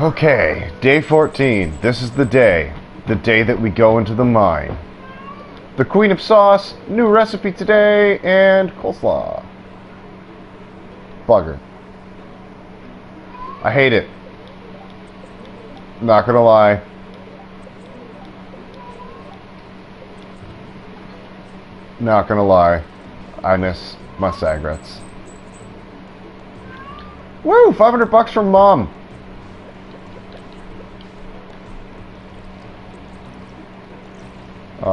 Okay, day 14. This is the day. The day that we go into the mine. The Queen of Sauce, new recipe today, and coleslaw. Bugger. I hate it. Not gonna lie. Not gonna lie. I miss my Sagrets. Woo! 500 bucks from mom.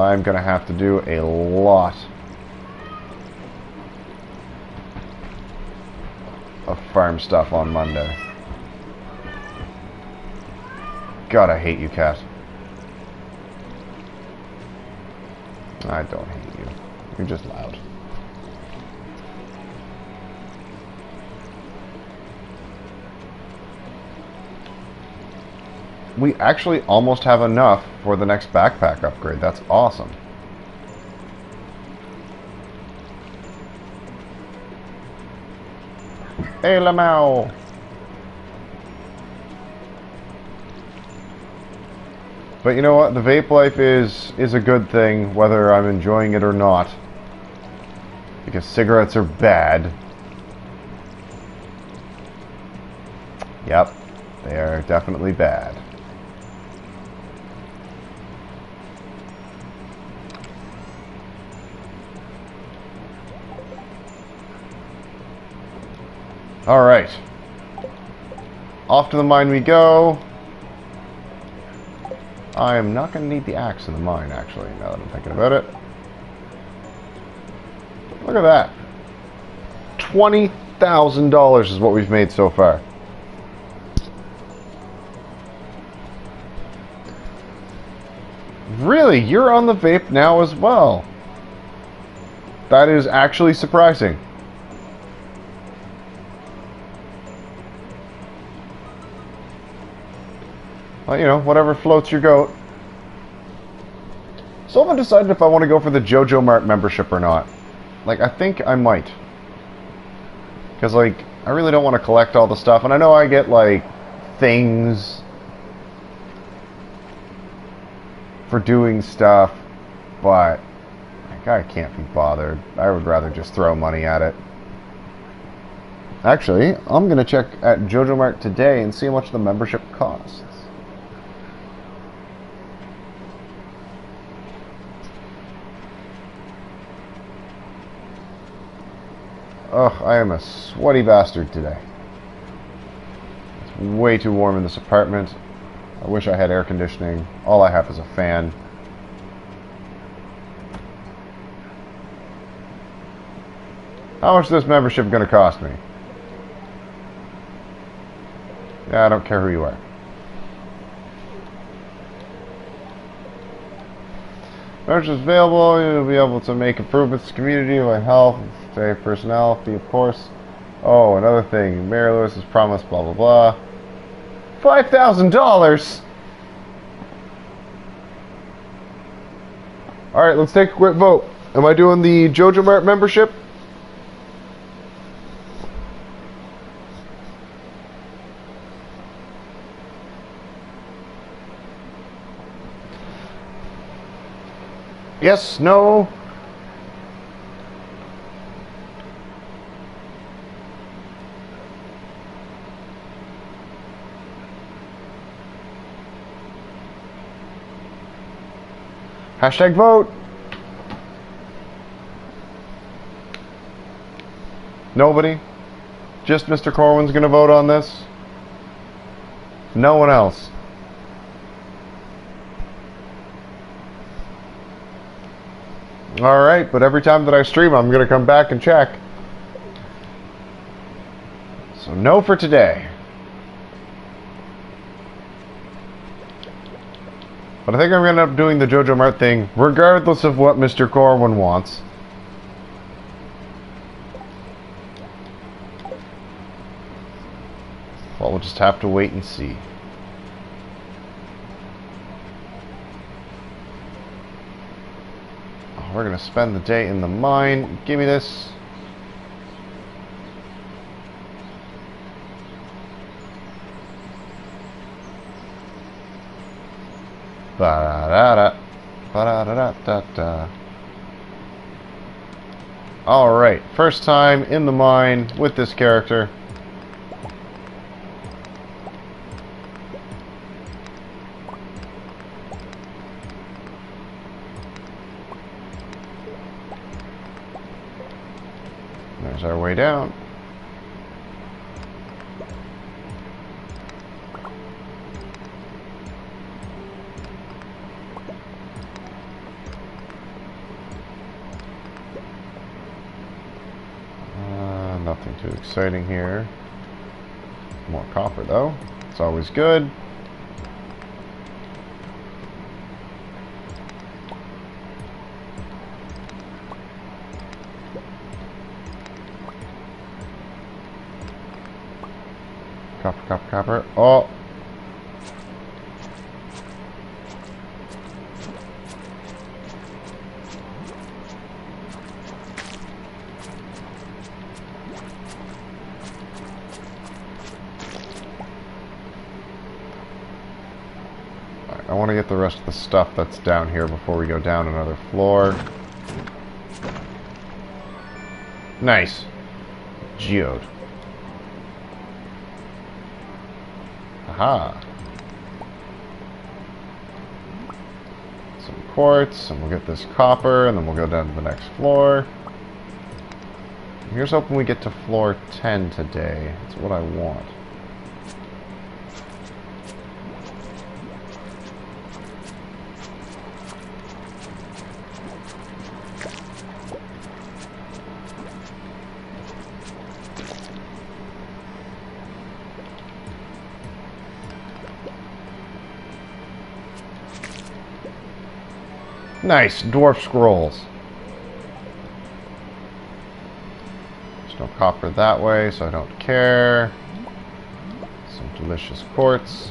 I'm gonna have to do a lot of farm stuff on Monday. God, I hate you, cat. I don't hate you. You're just loud. We actually almost have enough for the next backpack upgrade. That's awesome. Hey, Lamau! But you know what? The vape life is is a good thing, whether I'm enjoying it or not. Because cigarettes are bad. Yep, they are definitely bad. Alright. Off to the mine we go. I am not going to need the axe in the mine, actually, now that I'm thinking about it. Look at that. $20,000 is what we've made so far. Really? You're on the vape now as well. That is actually surprising. Well, you know, whatever floats your goat. So I haven't decided if I want to go for the JojaMart membership or not. Like, I think I might. Because, like, I really don't want to collect all the stuff. And I know I get, like, things for doing stuff. But, like, I can't be bothered. I would rather just throw money at it. Actually, I'm going to check at JojaMart today and see how much the membership costs. Ugh, I am a sweaty bastard today. It's way too warm in this apartment. I wish I had air conditioning. All I have is a fan. How much is this membership going to cost me? Yeah, I don't care who you are. Is available. You'll be able to make improvements to community like health, Say personality, of course. Oh, another thing. Mayor Lewis has promised blah blah blah. Five thousand dollars. All right, let's take a quick vote. Am I doing the JojaMart membership? Yes, no, Hashtag vote. Nobody? Just Mr. Corwin's going to vote on this? No one else? Alright, but every time that I stream, I'm going to come back and check. So no for today. But I think I'm going to end up doing the JojaMart thing, regardless of what Mr. Corwin wants. Well, we'll just have to wait and see. We're going to spend the day in the mine. Give me this. Ba-da-da-da. Ba-da-da-da-da-da. Alright, first time in the mine with this character. There's our way down. Uh, nothing too exciting here. More copper though. It's always good. Copper, copper, copper. Oh! I want to get the rest of the stuff that's down here before we go down another floor. Nice. Geode. Aha. Some quartz, and we'll get this copper, and then we'll go down to the next floor. Here's hoping we get to floor 10 today. That's what I want. Nice, dwarf scrolls. There's no copper that way, so I don't care. Some delicious quartz.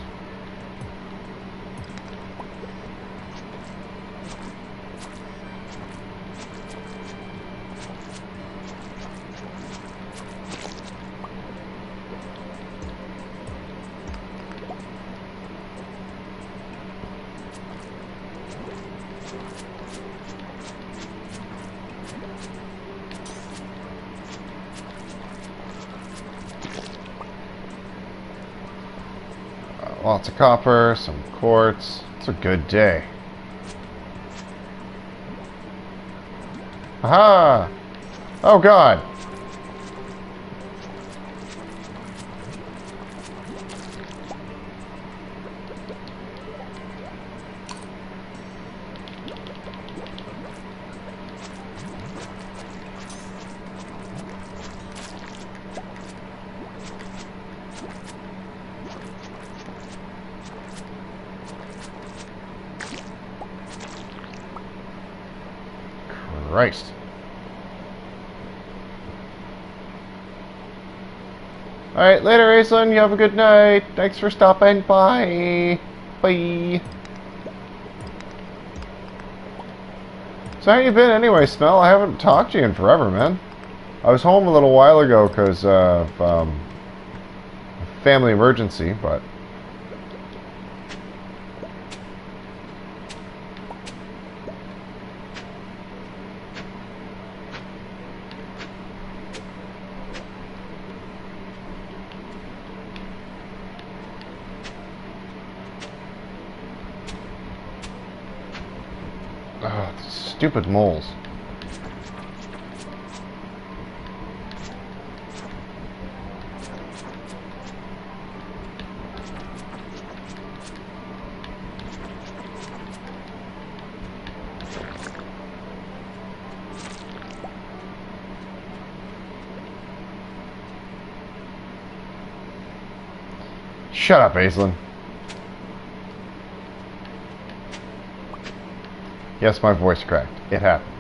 Uh, lots of copper, some quartz. It's a good day. Aha! Oh god! Christ. Alright, later, Aislinn. You have a good night. Thanks for stopping by. Bye. So how you been anyway, Smell? I haven't talked to you in forever, man. I was home a little while ago because of um, family emergency, but... Ugh, stupid moles. Shut up, Aislinn. Yes, my voice cracked. It happens.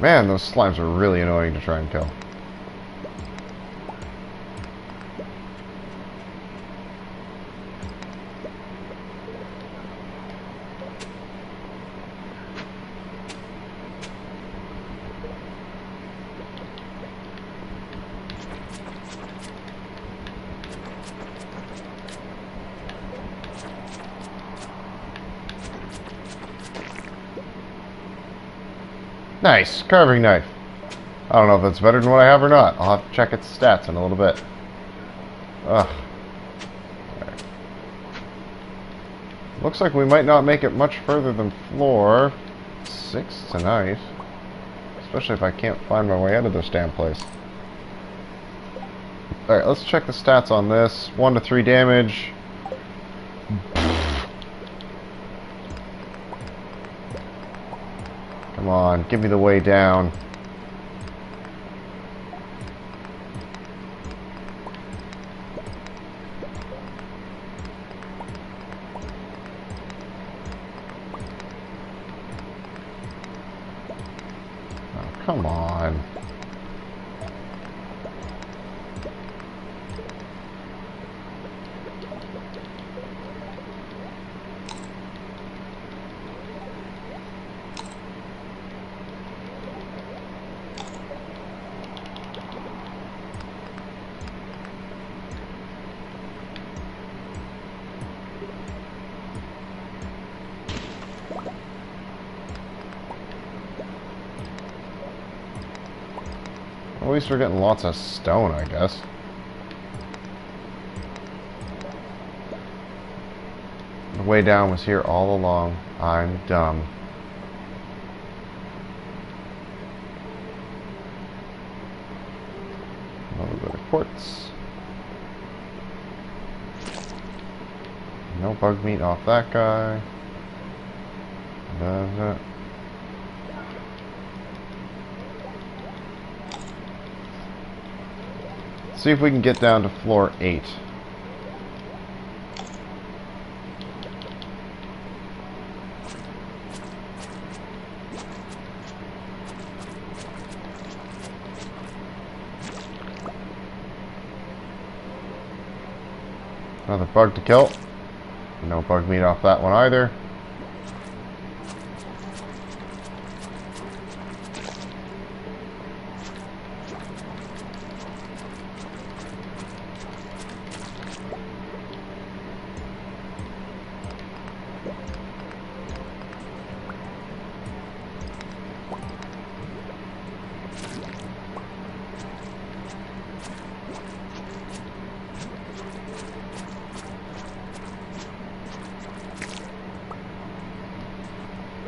Man, those slimes are really annoying to try and kill. Nice, carving knife. I don't know if that's better than what I have or not. I'll have to check its stats in a little bit. Ugh. Looks like we might not make it much further than floor six tonight. Especially if I can't find my way out of this damn place. Alright, let's check the stats on this. One to three damage. Come on, give me the way down. Oh, come on. At least we're getting lots of stone, I guess. The way down was here all along. I'm dumb. A little bit of quartz. No bug meat off that guy. Does it? See if we can get down to floor 8. Another bug to kill. No bug meat off that one either.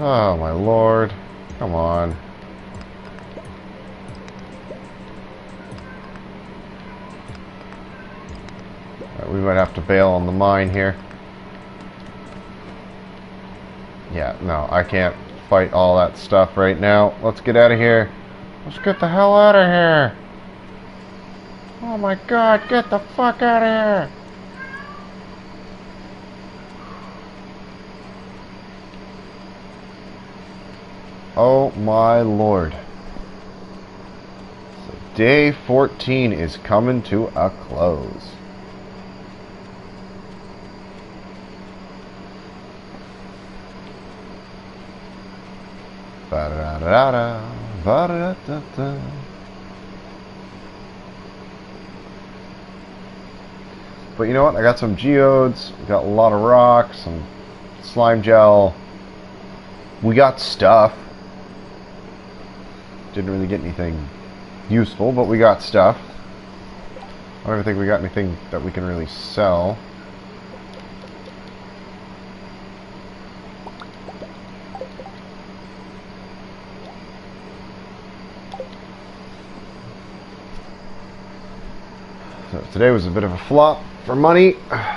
Oh my lord. Come on. Right, we might have to bail on the mine here. Yeah, no, I can't fight all that stuff right now. Let's get out of here. Let's get the hell out of here. Oh my god, get the fuck out of here. Oh my lord. So day 14 is coming to a close. Ba-da-da-da-da, ba-da-da-da-da. But you know what? I got some geodes, got a lot of rocks, some slime gel. We got stuff. Didn't really get anything useful, but we got stuff. I don't even think we got anything that we can really sell. So today was a bit of a flop for money.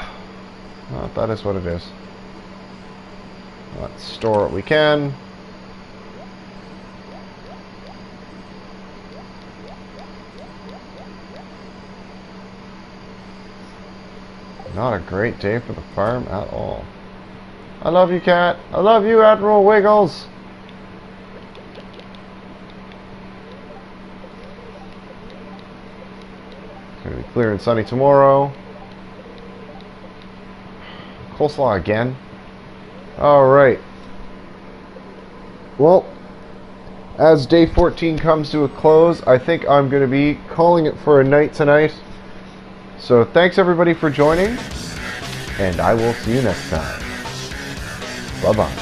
Well, that is what it is. Let's store what we can. not a great day for the farm at all. I love you, cat. I love you, Admiral Wiggles. It's going to be clear and sunny tomorrow. Coleslaw again. Alright. Well, as day 14 comes to a close, I think I'm going to be calling it for a night tonight. So thanks everybody for joining, and I will see you next time. Bye-bye.